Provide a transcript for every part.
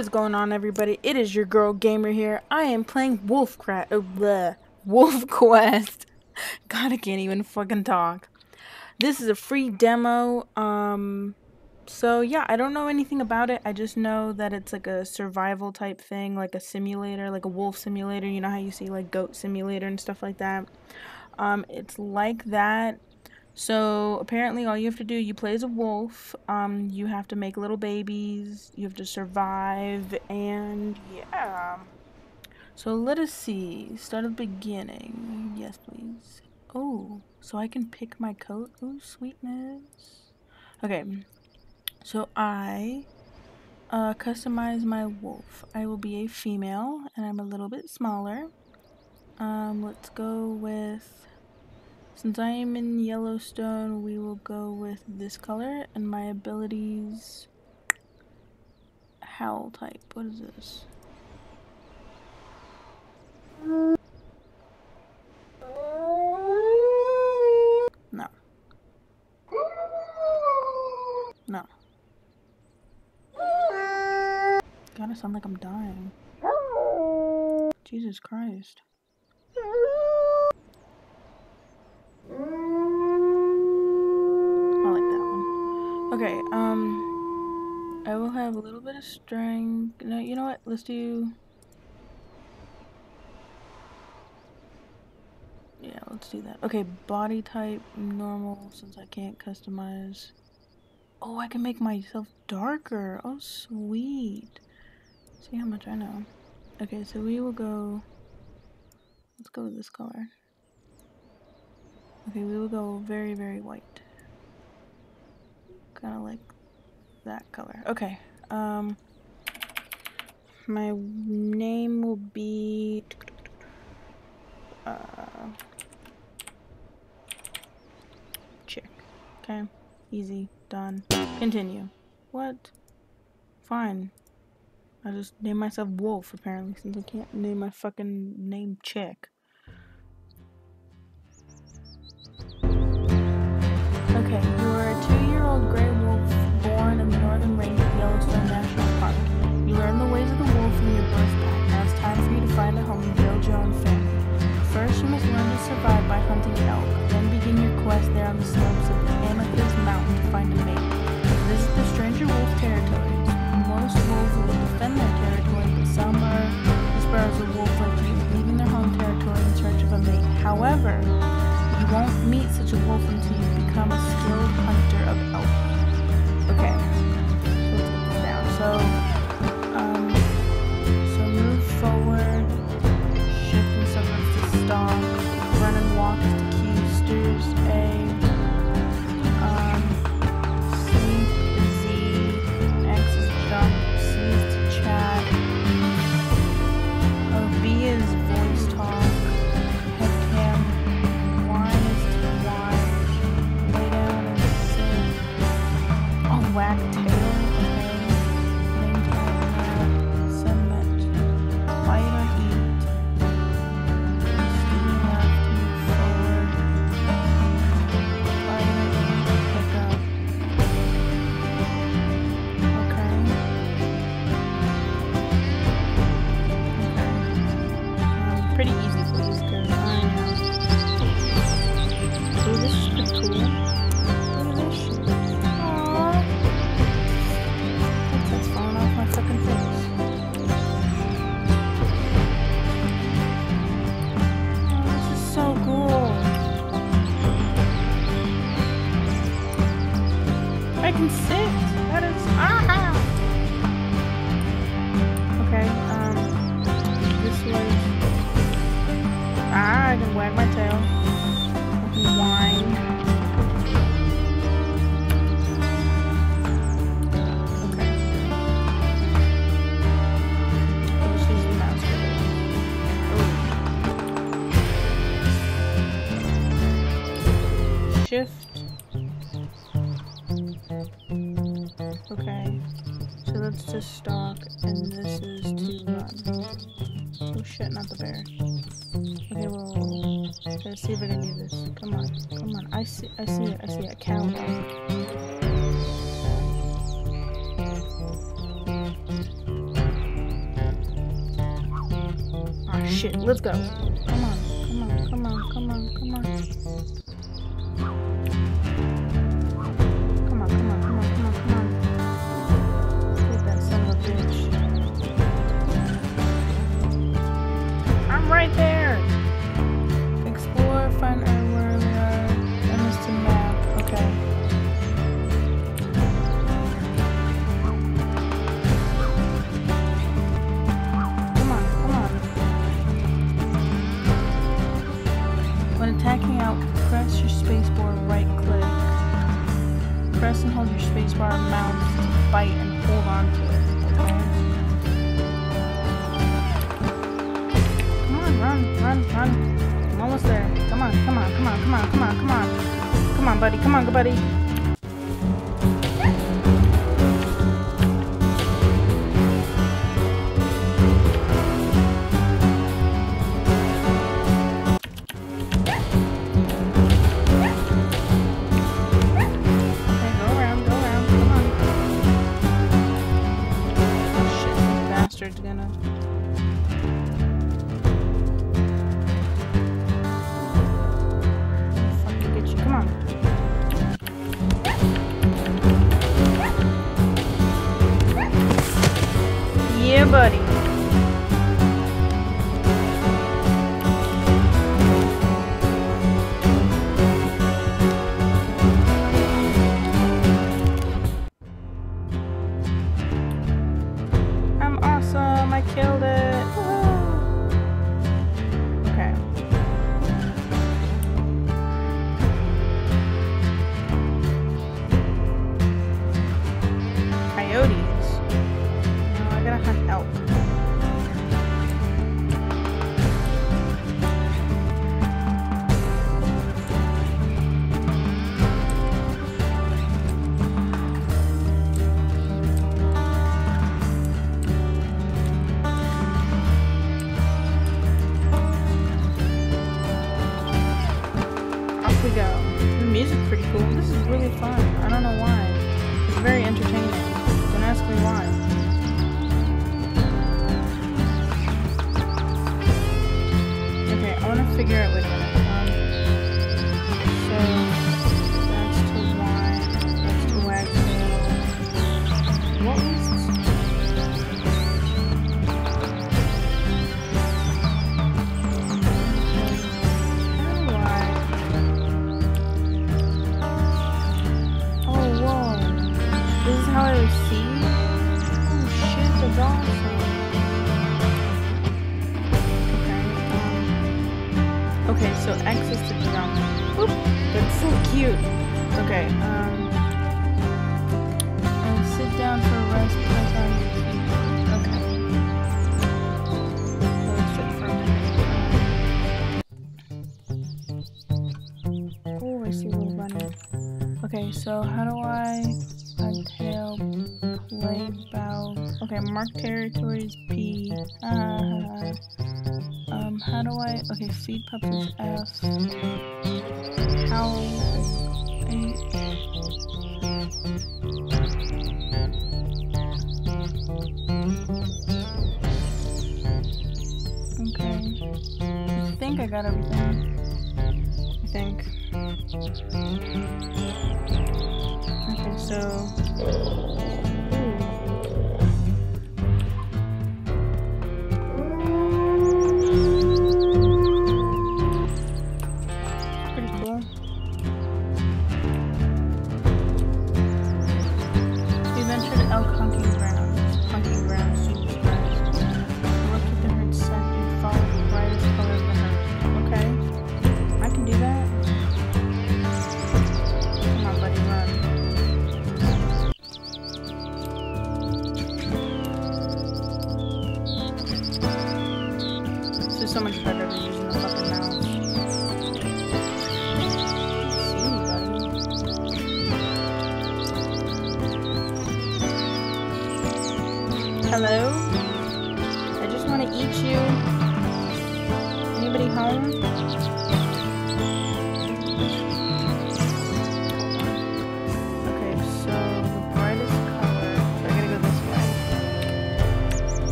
What is going on, everybody? It is your girl Gamer here. I am playing Wolf Cra- uh, bleh, Wolf Quest. God, I can't even fucking talk. This is a free demo. Um, so yeah, I don't know anything about it. I just know that it's like a survival type thing, like a simulator, like a wolf simulator. You know how you see like goat simulator and stuff like that. Um, it's like that so apparently all you have to do, you play as a wolf, um, you have to make little babies, you have to survive, and yeah. So let us see, start at the beginning, yes please. Oh, so I can pick my coat, oh sweetness. Okay, so I uh, customize my wolf. I will be a female, and I'm a little bit smaller. Um, let's go with since I am in Yellowstone, we will go with this color and my abilities. Howl type. What is this? No. No. Gotta sound like I'm dying. Jesus Christ. Okay, um, I will have a little bit of strength. No, you know what? Let's do. Yeah, let's do that. Okay, body type normal since I can't customize. Oh, I can make myself darker. Oh, sweet. See how much I know. Okay, so we will go. Let's go with this color. Okay, we will go very, very white kind of like that color. Okay. Um, my name will be. Uh, chick. Okay. Easy. Done. Continue. What? Fine. I just named myself Wolf, apparently, since I can't name my fucking name Chick. Okay, you are a two-year-old gray hunting Let's go. And hold on to it. Okay? Come on, run, run, run. I'm almost there. Come on, come on, come on, come on, come on, come on. Come on, buddy. Come on, good buddy. Yeah, Oh, shit, awesome. Okay, okay, so X is to jump. Oop, that's so cute. Okay, um, sit down for a rest. Okay. Let's sit for a minute. Oh, I see a little bunny. Okay, so how do I tail play bow? Okay, mark territories P. Uh, um, how do I? Okay, feed pups is F. Howl H. Okay, I think I got everything. I think. Okay, so.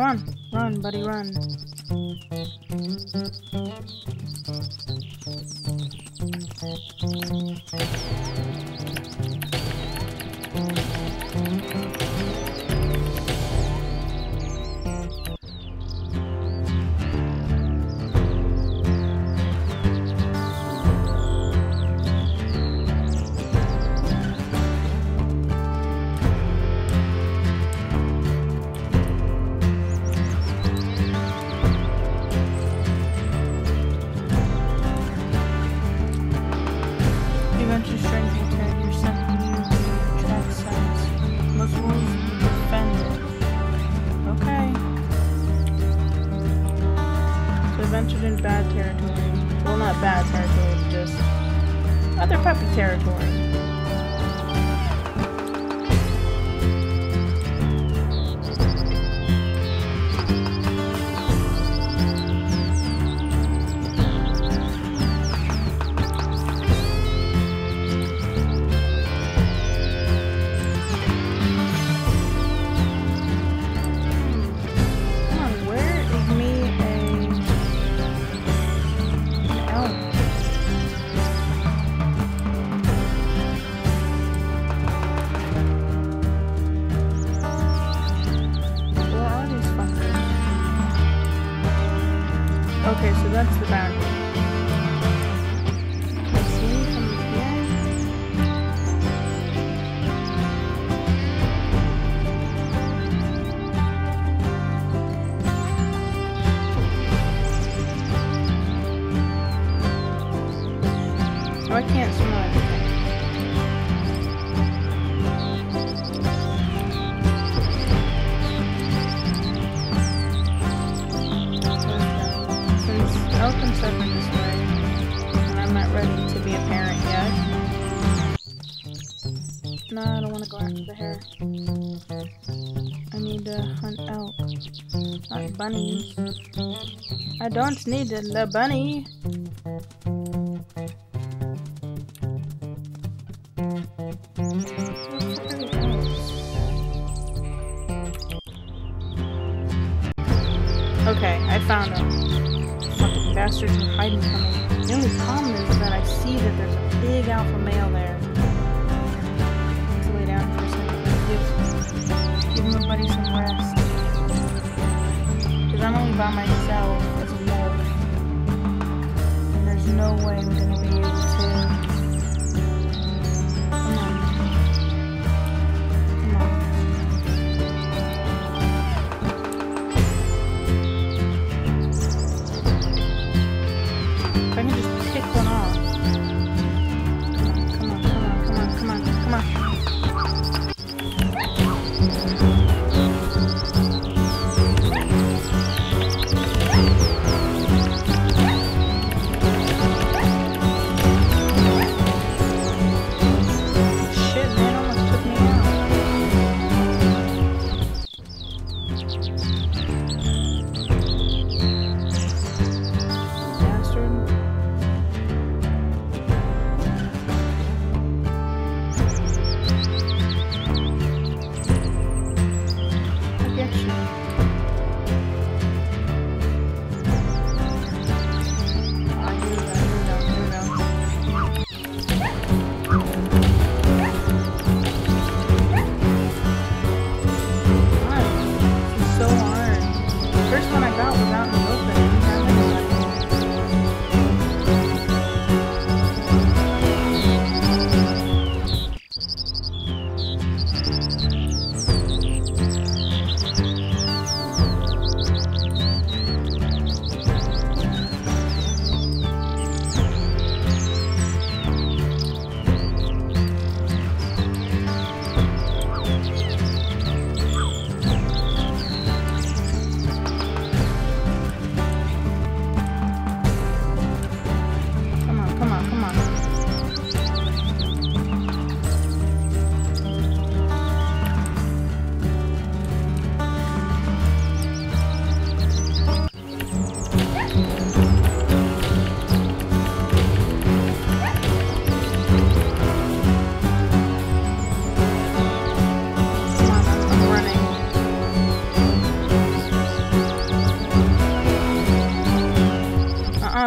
On, run, buddy, run. After the hare. I need to hunt elk, not bunnies. I don't need the bunny. Okay, I found them. Fucking bastards are hiding from me. The only problem is that I see that there's a big alpha male there. Second. Give, my buddy some rest. Because I'm only by myself as a wolf. And there's no way I'm gonna be able to.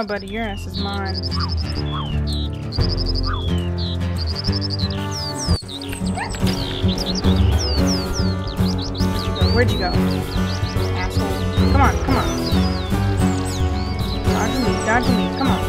No, buddy, Uranus is mine. Where'd you go? Asshole. Come on, come on. Dodge me, dodge me, come on.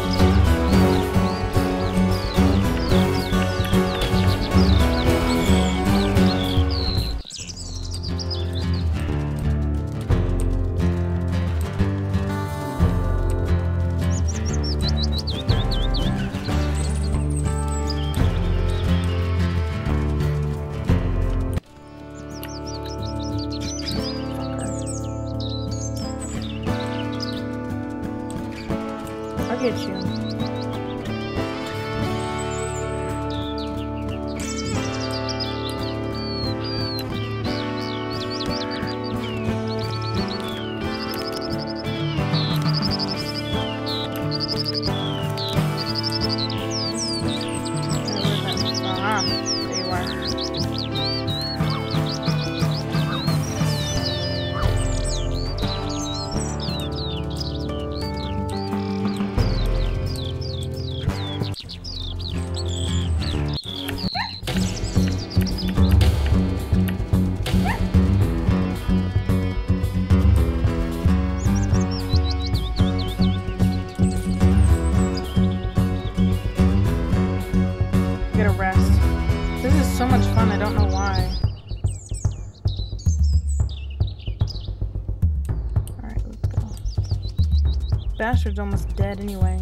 bastard's almost dead anyway.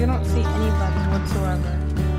You don't see anybody whatsoever.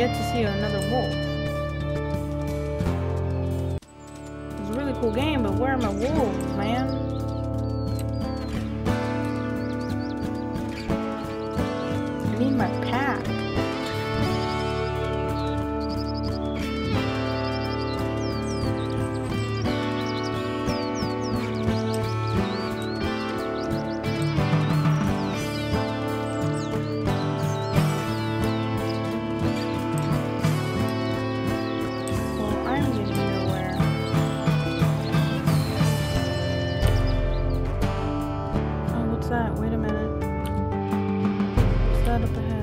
Get to see another wolf. It's a really cool game, but where are my wolves, man? That? Wait a minute. What's that up ahead?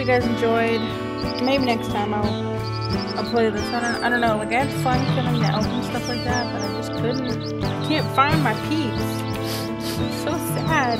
You guys enjoyed. Maybe next time I'll I'll play this. I don't, I don't know. Like I had fun filming the elk and stuff like that, but I just couldn't. I can't find my peeps. so sad.